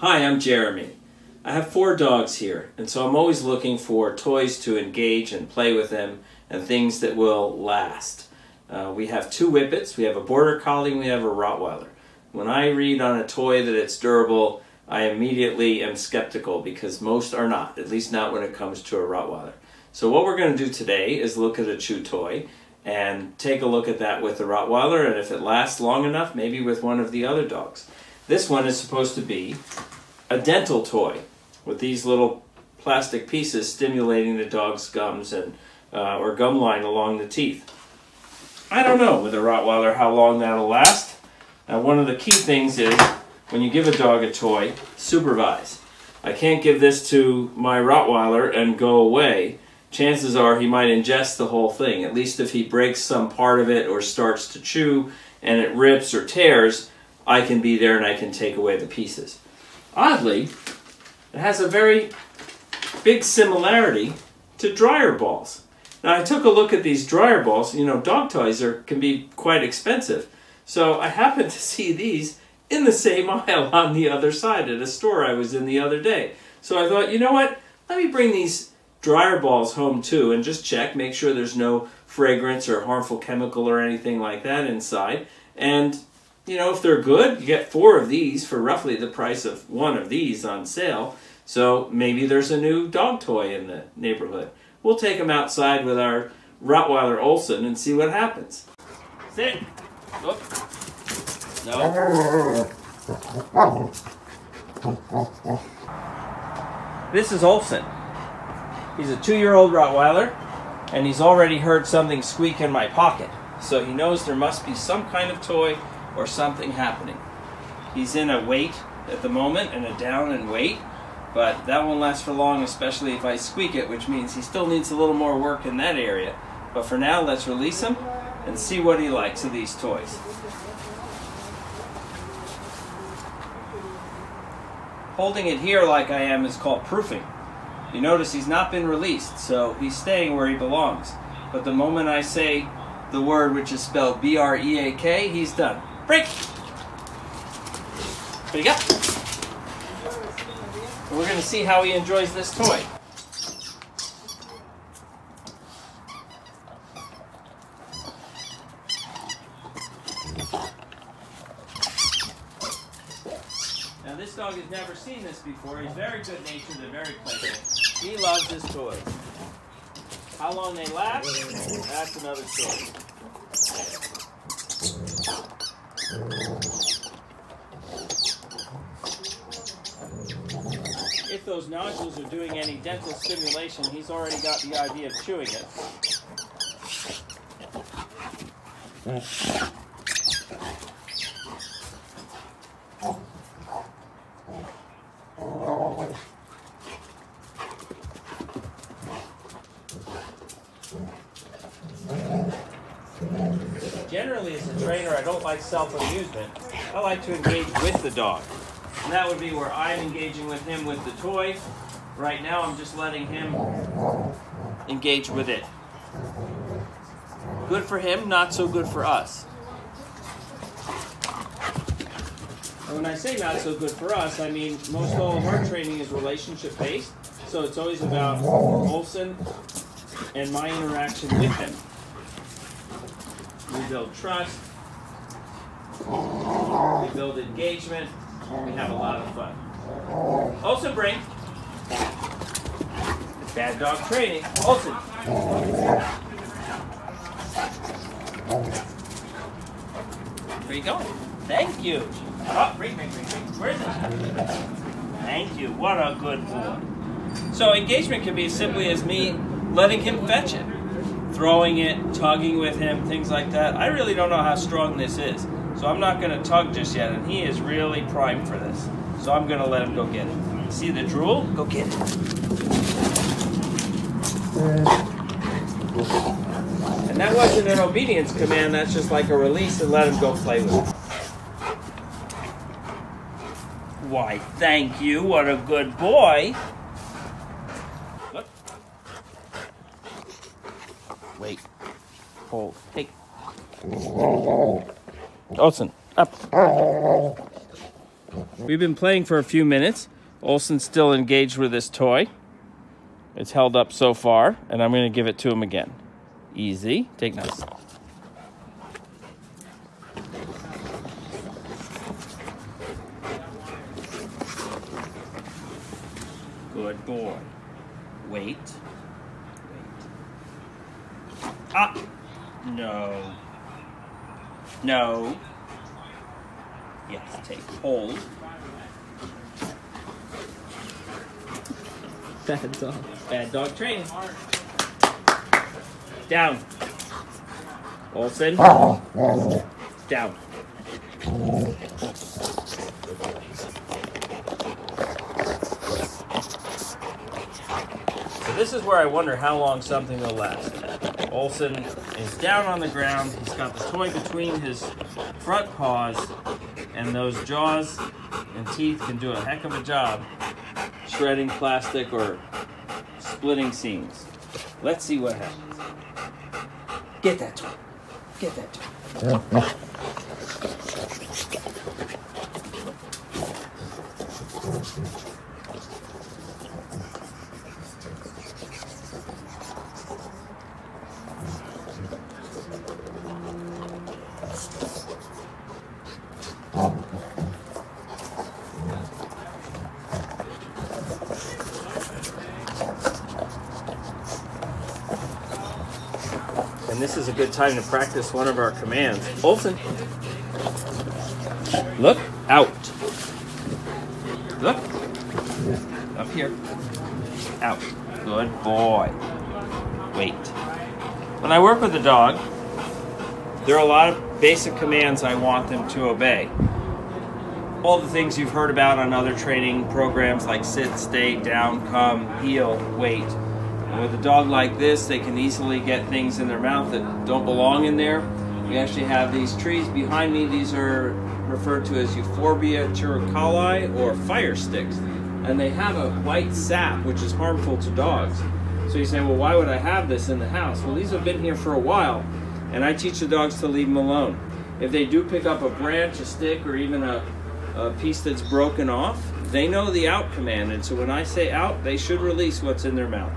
Hi, I'm Jeremy. I have four dogs here, and so I'm always looking for toys to engage and play with them and things that will last. Uh, we have two Whippets, we have a Border Collie, we have a Rottweiler. When I read on a toy that it's durable, I immediately am skeptical because most are not, at least not when it comes to a Rottweiler. So what we're going to do today is look at a chew toy and take a look at that with the Rottweiler and if it lasts long enough, maybe with one of the other dogs. This one is supposed to be a dental toy with these little plastic pieces stimulating the dog's gums and uh, or gum line along the teeth. I don't know with a Rottweiler how long that'll last. Now one of the key things is when you give a dog a toy, supervise. I can't give this to my Rottweiler and go away. Chances are he might ingest the whole thing. At least if he breaks some part of it or starts to chew and it rips or tears, I can be there and I can take away the pieces. Oddly, it has a very big similarity to dryer balls. Now I took a look at these dryer balls. You know, dog toys are can be quite expensive. So I happened to see these in the same aisle on the other side at a store I was in the other day. So I thought, you know what? Let me bring these dryer balls home too and just check, make sure there's no fragrance or harmful chemical or anything like that inside. And you know, if they're good, you get four of these for roughly the price of one of these on sale. So maybe there's a new dog toy in the neighborhood. We'll take them outside with our Rottweiler Olsen and see what happens. Sit. Look. No. This is Olsen. He's a two-year-old Rottweiler, and he's already heard something squeak in my pocket. So he knows there must be some kind of toy or something happening. He's in a wait at the moment and a down and wait, but that won't last for long, especially if I squeak it, which means he still needs a little more work in that area. But for now, let's release him and see what he likes of these toys. Holding it here like I am is called proofing. You notice he's not been released, so he's staying where he belongs. But the moment I say the word which is spelled B-R-E-A-K, he's done. Break! There you go. we're going to see how he enjoys this toy. Now this dog has never seen this before. He's very good natured and very playful. He loves his toys. How long they last, that's another story. If those nodules are doing any dental stimulation, he's already got the idea of chewing it. Generally, as a trainer, I don't like self-amusement. I like to engage with the dog. And that would be where I'm engaging with him with the toy. Right now, I'm just letting him engage with it. Good for him, not so good for us. And when I say not so good for us, I mean most all of our training is relationship based. So it's always about Olsen and my interaction with him. We build trust. We build engagement. We have a lot of fun. Olsen, bring. Bad dog training. Olsen. Where you going? Thank you. Oh, bring, bring, bring, bring. Where is it? Thank you. What a good boy. So engagement can be as simply as me letting him fetch it throwing it, tugging with him, things like that. I really don't know how strong this is. So I'm not going to tug just yet, and he is really primed for this. So I'm going to let him go get it. See the drool? Go get it. And that wasn't an obedience command, that's just like a release and let him go play with it. Why, thank you. What a good boy. Wait. Hold. Hey. Olsen, up. We've been playing for a few minutes. Olsen's still engaged with this toy. It's held up so far, and I'm going to give it to him again. Easy. Take nice. Good boy. Wait. Wait. Ah! No. No. Yes, take hold. Bad dog. Bad dog training. Down. Olsen. Oh, oh, oh. Down. Is where I wonder how long something will last. Olsen is down on the ground. He's got the toy between his front paws, and those jaws and teeth can do a heck of a job shredding plastic or splitting seams. Let's see what happens. Get that toy. Get that toy. And this is a good time to practice one of our commands. Olsen. Look out. Look. Up here. Out. Good boy. Wait. When I work with a dog, there are a lot of basic commands I want them to obey. All the things you've heard about on other training programs like sit, stay, down, come, heel, wait. And with a dog like this, they can easily get things in their mouth that don't belong in there. We actually have these trees behind me. These are referred to as Euphorbia tirucalli or fire sticks. And they have a white sap, which is harmful to dogs. So you say, well, why would I have this in the house? Well, these have been here for a while, and I teach the dogs to leave them alone. If they do pick up a branch, a stick, or even a, a piece that's broken off, they know the out command. And so when I say out, they should release what's in their mouth.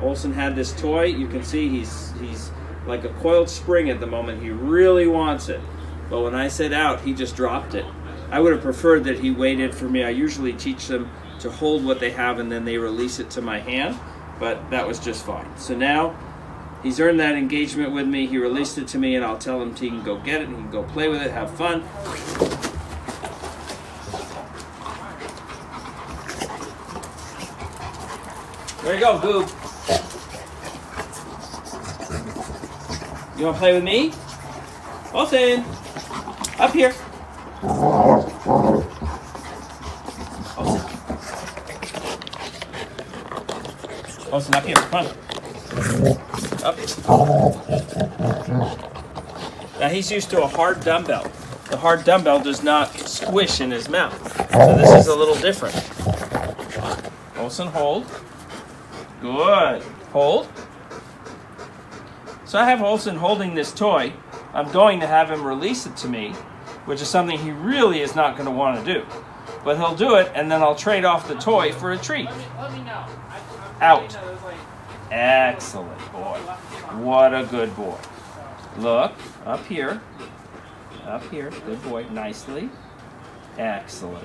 Olsen had this toy. You can see he's he's like a coiled spring at the moment. He really wants it. But when I said out, he just dropped it. I would have preferred that he waited for me. I usually teach them to hold what they have and then they release it to my hand, but that was just fine. So now he's earned that engagement with me. He released it to me and I'll tell him he can go get it, and he can go play with it, have fun. There you go, Goob. You want to play with me? Olsen, up here. Olsen. Olsen, up here. Come on. Up. Now he's used to a hard dumbbell. The hard dumbbell does not squish in his mouth. So this is a little different. Olsen, hold. Good. Hold. So I have Olsen holding this toy. I'm going to have him release it to me, which is something he really is not going to want to do. But he'll do it, and then I'll trade off the toy for a treat. Out. Excellent boy. What a good boy. Look, up here. Up here. Good boy. Nicely. Excellent.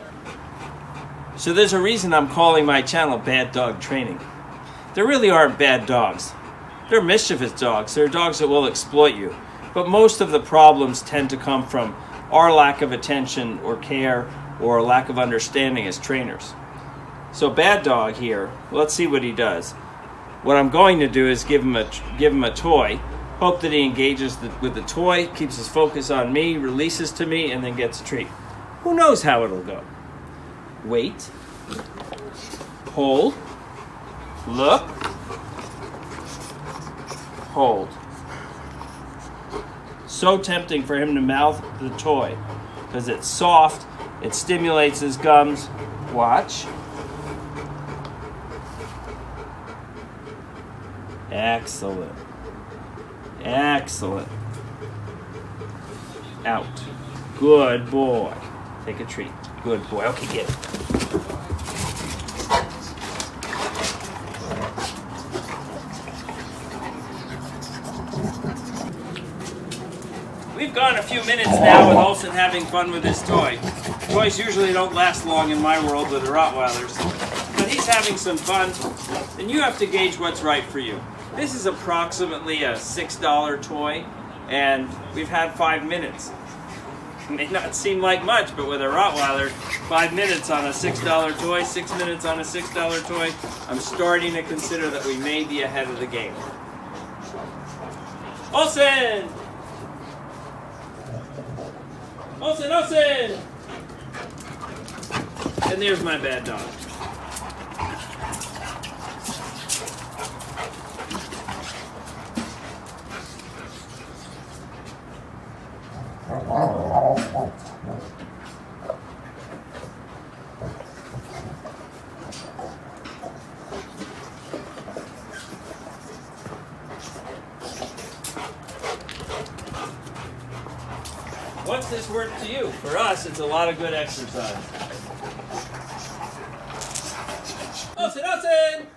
So there's a reason I'm calling my channel Bad Dog Training. There really aren't bad dogs. They're mischievous dogs. They're dogs that will exploit you. But most of the problems tend to come from our lack of attention or care or lack of understanding as trainers. So bad dog here, let's see what he does. What I'm going to do is give him a give him a toy. Hope that he engages the, with the toy, keeps his focus on me, releases to me, and then gets a treat. Who knows how it'll go? Wait. Hold. Look. Hold. So tempting for him to mouth the toy because it's soft, it stimulates his gums. Watch. Excellent. Excellent. Out. Good boy. Take a treat. Good boy. Okay, get it. We've gone a few minutes now with Olsen having fun with his toy. Toys usually don't last long in my world with the Rottweilers, but he's having some fun, and you have to gauge what's right for you. This is approximately a $6 toy, and we've had five minutes. It may not seem like much, but with a Rottweiler, five minutes on a $6 toy, six minutes on a $6 toy, I'm starting to consider that we may be ahead of the game. Olsen! Olsen, Olsen! And there's my bad dog. What's this worth to you? For us, it's a lot of good exercise. Olsen, Olsen!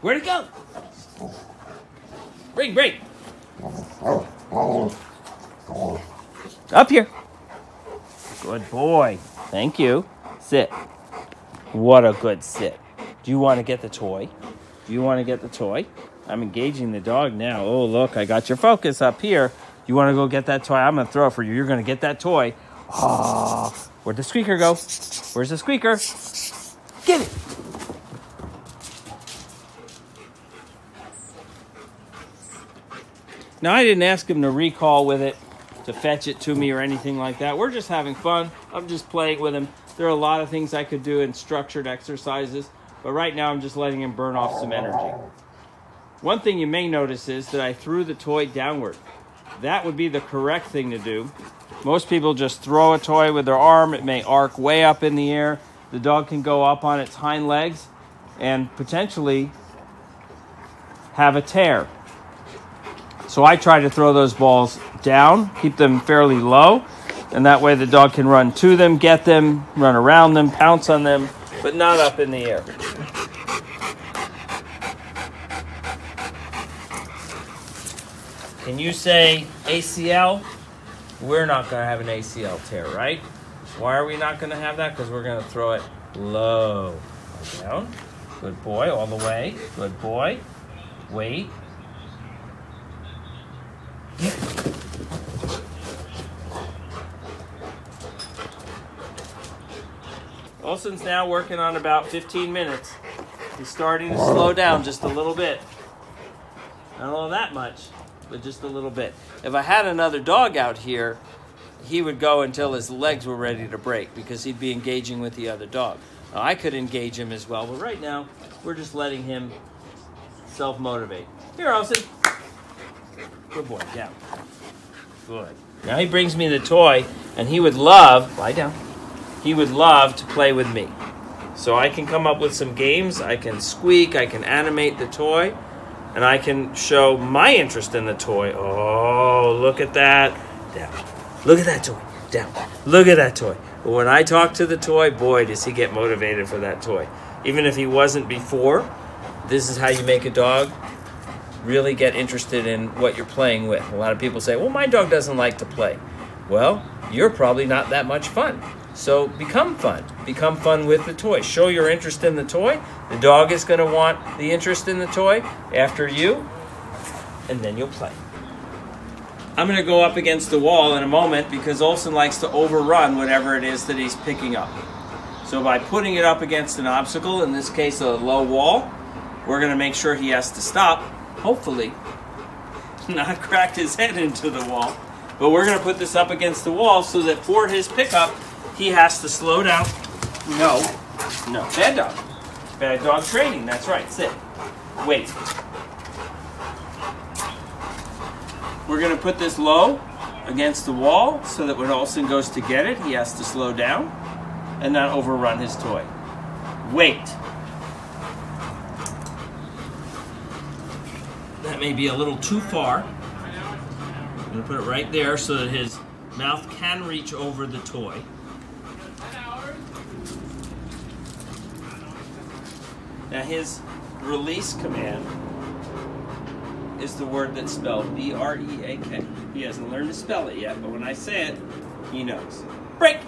Where'd it go? Bring, bring. Up here. Good boy. Thank you. Sit. What a good sit. Do you want to get the toy? Do you want to get the toy? I'm engaging the dog now. Oh, look, I got your focus up here. You want to go get that toy? I'm going to throw it for you. You're going to get that toy. Oh, where'd the squeaker go? Where's the squeaker? Get it. Now, I didn't ask him to recall with it, to fetch it to me or anything like that. We're just having fun. I'm just playing with him. There are a lot of things I could do in structured exercises, but right now I'm just letting him burn off some energy. One thing you may notice is that I threw the toy downward. That would be the correct thing to do. Most people just throw a toy with their arm, it may arc way up in the air. The dog can go up on its hind legs and potentially have a tear. So I try to throw those balls down, keep them fairly low, and that way the dog can run to them, get them, run around them, pounce on them, but not up in the air. Can you say ACL? We're not going to have an ACL tear, right? Why are we not going to have that? Because we're going to throw it low. Down. Good boy, all the way. Good boy. Wait. Olsen's now working on about 15 minutes. He's starting to slow down just a little bit. Not all that much, but just a little bit. If I had another dog out here, he would go until his legs were ready to break because he'd be engaging with the other dog. Now, I could engage him as well, but right now we're just letting him self-motivate. Here, Olsen. Good boy, down. Good. Now he brings me the toy, and he would love, lie down, he would love to play with me. So I can come up with some games, I can squeak, I can animate the toy, and I can show my interest in the toy. Oh, look at that. Down. Look at that toy. Down. Look at that toy. When I talk to the toy, boy, does he get motivated for that toy. Even if he wasn't before, this is how you make a dog really get interested in what you're playing with. A lot of people say, well, my dog doesn't like to play. Well, you're probably not that much fun. So become fun. Become fun with the toy. Show your interest in the toy. The dog is going to want the interest in the toy after you, and then you'll play. I'm going to go up against the wall in a moment because Olsen likes to overrun whatever it is that he's picking up. So by putting it up against an obstacle, in this case a low wall, we're going to make sure he has to stop, hopefully, not crack his head into the wall. But we're going to put this up against the wall so that for his pickup, he has to slow down. No, no, bad dog. Bad dog training, that's right, sit. Wait. We're going to put this low against the wall so that when Olsen goes to get it, he has to slow down and not overrun his toy. Wait. That may be a little too far. I'm going to put it right there so that his mouth can reach over the toy. Now his release command is the word that's spelled B-R-E-A-K. He hasn't learned to spell it yet, but when I say it, he knows. Break!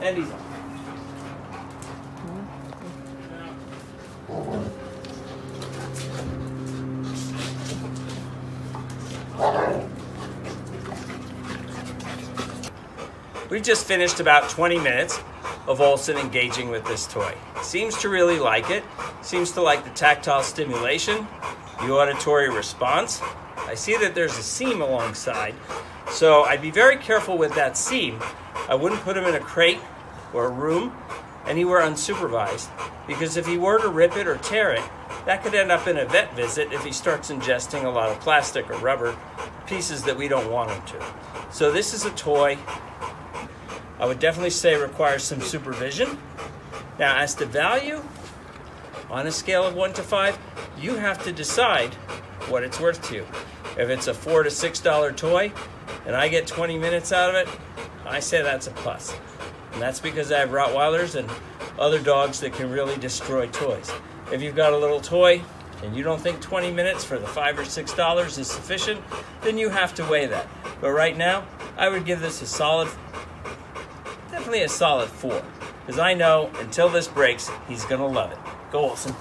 And he's off. We just finished about 20 minutes of Olsen engaging with this toy. Seems to really like it, seems to like the tactile stimulation, the auditory response. I see that there's a seam alongside, so I'd be very careful with that seam. I wouldn't put him in a crate or a room anywhere unsupervised, because if he were to rip it or tear it, that could end up in a vet visit if he starts ingesting a lot of plastic or rubber pieces that we don't want him to. So this is a toy I would definitely say requires some supervision. Now, as to value, on a scale of one to five, you have to decide what it's worth to you. If it's a four to six dollar toy and I get 20 minutes out of it, I say that's a plus. And that's because I have Rottweilers and other dogs that can really destroy toys. If you've got a little toy and you don't think 20 minutes for the five or six dollars is sufficient, then you have to weigh that. But right now, I would give this a solid definitely a solid four. Because I know until this breaks, he's going to love it. Go Olsen.